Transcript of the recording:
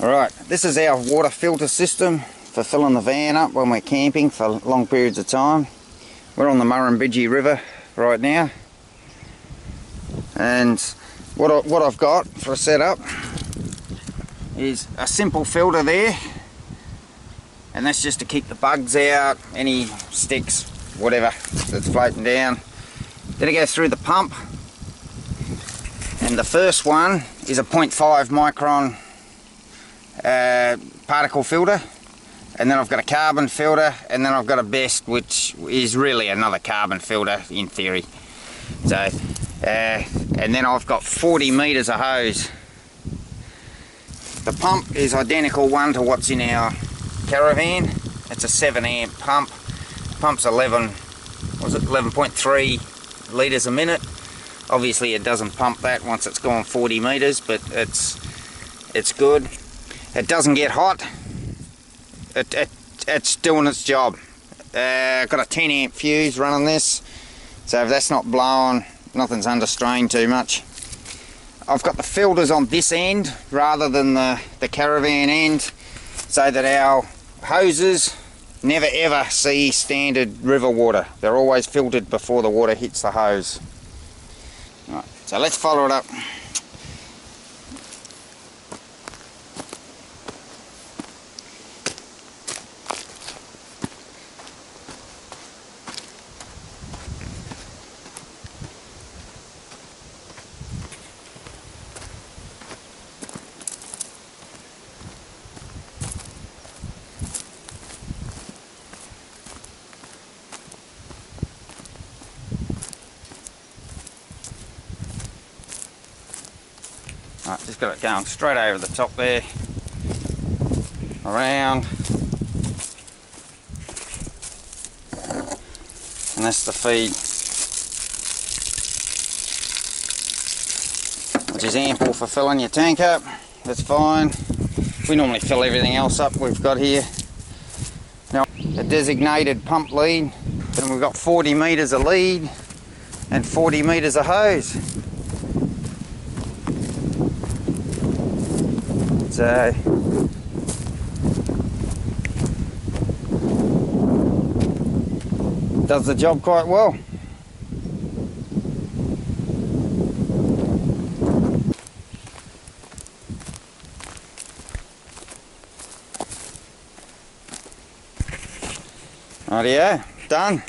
Alright, this is our water filter system for filling the van up when we're camping for long periods of time. We're on the Murrumbidgee River right now. And what, I, what I've got for a setup is a simple filter there. And that's just to keep the bugs out, any sticks, whatever that's floating down. Then it goes through the pump. And the first one is a 0.5 micron uh, particle filter and then I've got a carbon filter and then I've got a best which is really another carbon filter in theory. So uh, and then I've got 40 meters of hose. The pump is identical one to what's in our caravan. It's a 7 amp pump. Pump's 11 was it 11.3 liters a minute. Obviously it doesn't pump that once it's gone 40 meters but it's it's good it doesn't get hot. It, it it's doing its job. Uh, I've got a 10 amp fuse running this. So if that's not blowing nothing's under strain too much. I've got the filters on this end rather than the, the caravan end so that our hoses never ever see standard river water. They're always filtered before the water hits the hose. Right, so let's follow it up Right, just got it going straight over the top there, around, and that's the feed, which is ample for filling your tank up, that's fine. We normally fill everything else up we've got here. Now, a designated pump lead, and we've got 40 metres of lead and 40 metres of hose. So does the job quite well. Rightio, done.